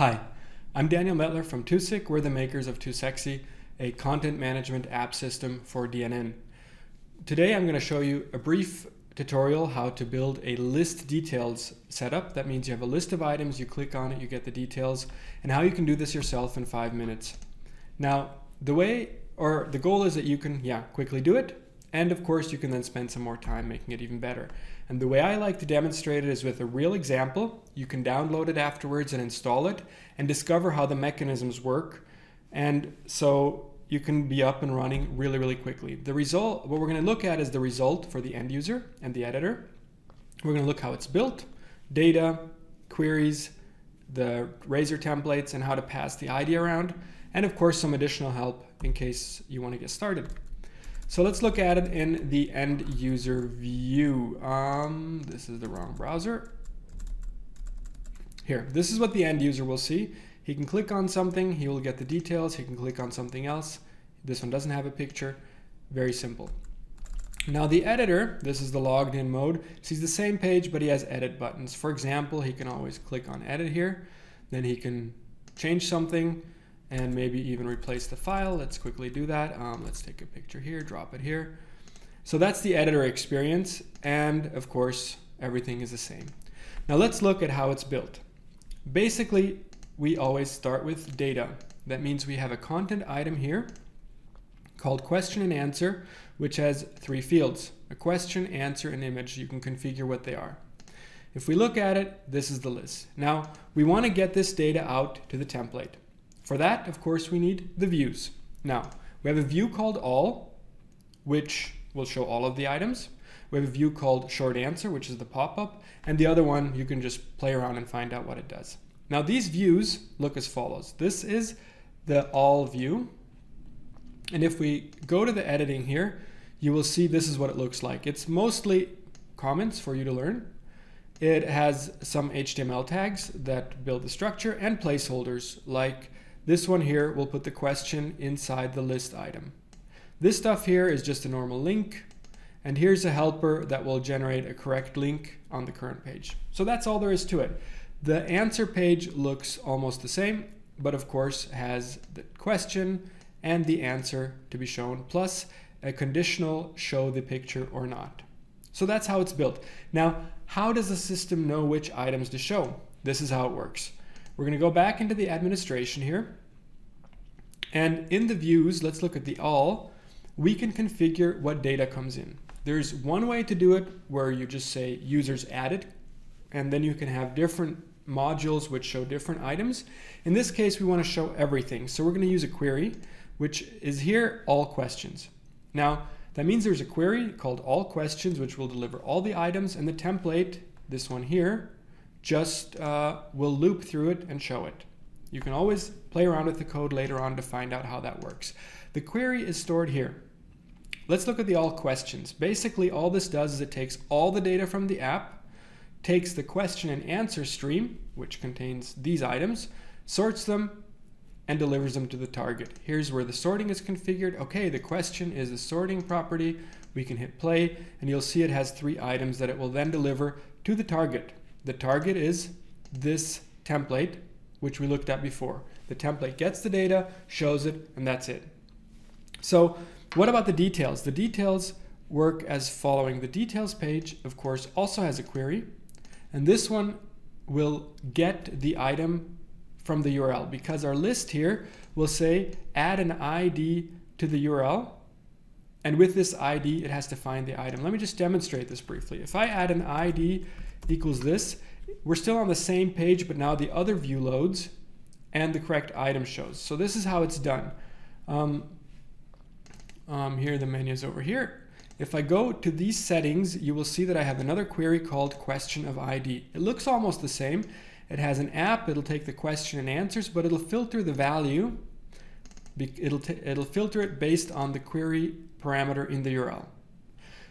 Hi, I'm Daniel Mettler from 2sic. We're the makers of 2sxc, a content management app system for DNN. Today I'm going to show you a brief tutorial how to build a list details setup. That means you have a list of items, you click on it, you get the details, and how you can do this yourself in five minutes. Now, the way or the goal is that you can, yeah, quickly do it, and of course, you can then spend some more time making it even better. And the way I like to demonstrate it is with a real example. You can download it afterwards and install it and discover how the mechanisms work. And so you can be up and running really, really quickly. The result, what we're going to look at is the result for the end user and the editor. We're going to look how it's built, data, queries, the Razor templates, and how to pass the ID around, and of course, some additional help in case you want to get started. So let's look at it in the end user view. Um, this is the wrong browser. Here, this is what the end user will see. He can click on something, he will get the details. He can click on something else. This one doesn't have a picture. Very simple. Now the editor, this is the logged in mode, sees the same page, but he has edit buttons. For example, he can always click on edit here. Then he can change something and maybe even replace the file. Let's quickly do that. Um, let's take a picture here, drop it here. So that's the editor experience. And of course, everything is the same. Now let's look at how it's built. Basically, we always start with data. That means we have a content item here called question and answer, which has three fields, a question, answer, and image. You can configure what they are. If we look at it, this is the list. Now, we want to get this data out to the template. For that, of course, we need the views. Now, we have a view called all, which will show all of the items. We have a view called short answer, which is the pop-up, and the other one you can just play around and find out what it does. Now these views look as follows. This is the all view. And if we go to the editing here, you will see this is what it looks like. It's mostly comments for you to learn. It has some HTML tags that build the structure and placeholders like this one here will put the question inside the list item. This stuff here is just a normal link. And here's a helper that will generate a correct link on the current page. So that's all there is to it. The answer page looks almost the same, but of course has the question and the answer to be shown, plus a conditional show the picture or not. So that's how it's built. Now, how does the system know which items to show? This is how it works. We're going to go back into the administration here. And in the views, let's look at the all, we can configure what data comes in. There's one way to do it where you just say users added, and then you can have different modules which show different items. In this case, we want to show everything. So we're going to use a query, which is here all questions. Now, that means there's a query called all questions, which will deliver all the items, and the template, this one here, just uh, will loop through it and show it. You can always play around with the code later on to find out how that works. The query is stored here. Let's look at the all questions. Basically, all this does is it takes all the data from the app, takes the question and answer stream, which contains these items, sorts them, and delivers them to the target. Here's where the sorting is configured. Okay, the question is a sorting property. We can hit play, and you'll see it has three items that it will then deliver to the target. The target is this template, which we looked at before. The template gets the data, shows it, and that's it. So what about the details? The details work as following. The details page, of course, also has a query, and this one will get the item from the URL because our list here will say add an ID to the URL. And with this ID, it has to find the item. Let me just demonstrate this briefly. If I add an ID equals this. We're still on the same page, but now the other view loads and the correct item shows. So this is how it's done. Um, um, here the menu is over here. If I go to these settings, you will see that I have another query called question of ID. It looks almost the same. It has an app, it'll take the question and answers, but it'll filter the value. It'll, it'll filter it based on the query parameter in the URL.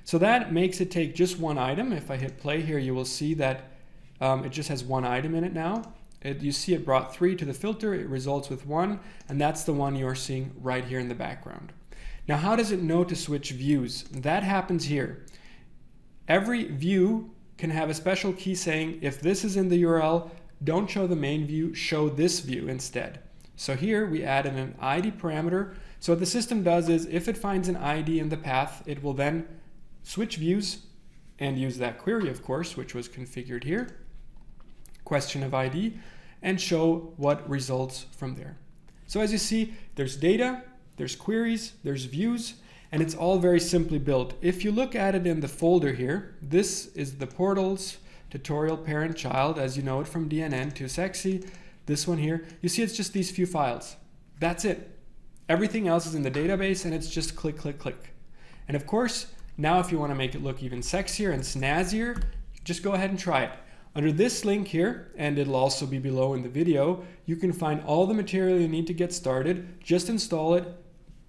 So that makes it take just one item. If I hit play here, you will see that um, it just has one item in it now. It, you see it brought three to the filter, it results with one, and that's the one you're seeing right here in the background. Now, how does it know to switch views? That happens here. Every view can have a special key saying, if this is in the URL, don't show the main view, show this view instead. So here we added an ID parameter. So what the system does is if it finds an ID in the path, it will then switch views and use that query, of course, which was configured here, question of ID, and show what results from there. So as you see, there's data, there's queries, there's views, and it's all very simply built. If you look at it in the folder here, this is the portals tutorial parent child as you know it from DNN 2sxc. This one here, you see it's just these few files. That's it. Everything else is in the database and it's just click, click, click. And of course, now if you want to make it look even sexier and snazzier, just go ahead and try it. Under this link here, and it'll also be below in the video, you can find all the material you need to get started. Just install it,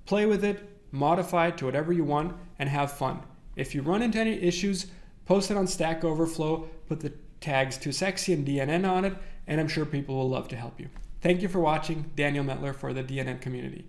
play with it, modify it to whatever you want, and have fun. If you run into any issues, post it on Stack Overflow, put the tags 2sxc and DNN on it, and I'm sure people will love to help you. Thank you for watching. Daniel Mettler for the DNN community.